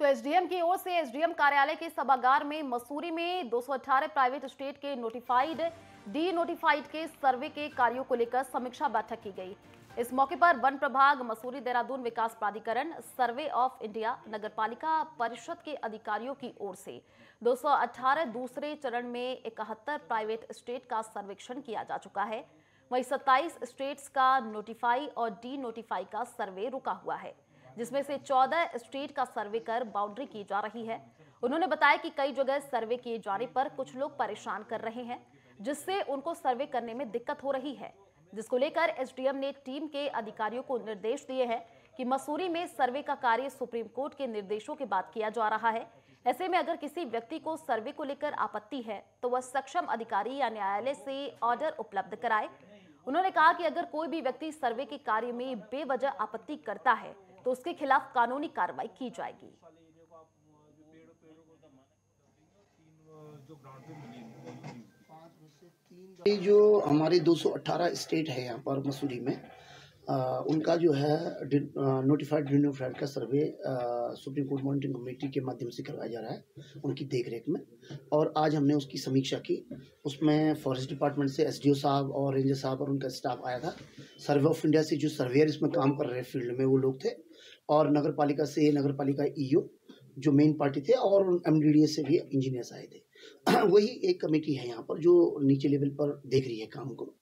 तो एसडीएम की ओर से एसडीएम कार्यालय के सभागार में मसूरी में 218 प्राइवेट स्टेट के नोटिफाइड डी नोटिफाइड के सर्वे के कार्यों को लेकर समीक्षा बैठक की गई। इस मौके पर वन प्रभाग, मसूरी, देहरादून विकास प्राधिकरण, सर्वे ऑफ़ इंडिया, नगरपालिका परिषद के अधिकारियों की ओर से 218 दूसरे चरण में इकहत्तर प्राइवेट स्टेट का सर्वेक्षण किया जा चुका है। वहीं 27 स्टेट्स का नोटिफाई और डी नोटिफाई का सर्वे रुका हुआ है। जिसमें से 14 स्टेट का सर्वे कर बाउंड्री की जा रही है। उन्होंने बताया कि कई जगह सर्वे किए जाने पर कुछ लोग परेशान कर रहे हैं, जिससे उनको सर्वे करने में दिक्कत हो रही है। जिसको लेकर एसडीएम ने टीम के अधिकारियों को निर्देश दिए हैं कि मसूरी में सर्वे का कार्य सुप्रीम कोर्ट के निर्देशों के बाद किया जा रहा है। ऐसे में अगर किसी व्यक्ति को सर्वे को लेकर आपत्ति है तो वह सक्षम अधिकारी या न्यायालय से ऑर्डर उपलब्ध कराए। उन्होंने कहा कि अगर कोई भी व्यक्ति सर्वे के कार्य में बेवजह आपत्ति करता है तो उसके खिलाफ कानूनी कार्रवाई की जाएगी। जो हमारे 218 स्टेट है यहाँ पर मसूरी में उनका जो है नोटिफाइड डिनोटिफाइड का survey Supreme Court monitoring committee के माध्यम से करवाया जा रहा है, उनकी देखरेख में। और आज हमने उसकी समीक्षा की। उसमें फॉरेस्ट डिपार्टमेंट से एसडीओ साहब और रेंजर साहब और उनका स्टाफ आया था। सर्वे ऑफ़ इंडिया से जो सर्वेयर इसमें काम कर रहे फ़ील्ड में वो लोग थे। और नगर पालिका से नगर पालिका ई जो मेन पार्टी थे और एमडीडीए से भी इंजीनियर्स आए थे। वही एक कमेटी है यहाँ पर जो नीचे लेवल पर देख रही है काम को।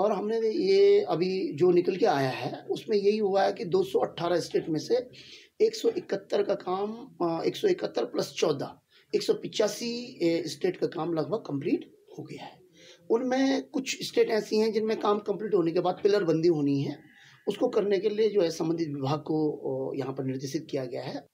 और हमने ये अभी जो निकल के आया है, उसमें यही हुआ है कि 218 स्टेट में से 171 का काम 171 प्लस 14 एक स्टेट का काम लगभग कंप्लीट हो गया है। उनमें कुछ स्टेट ऐसी हैं जिनमें काम कंप्लीट होने के बाद पिलर बंदी होनी है। उसको करने के लिए जो है संबंधित विभाग को यहाँ पर निर्देशित किया गया है।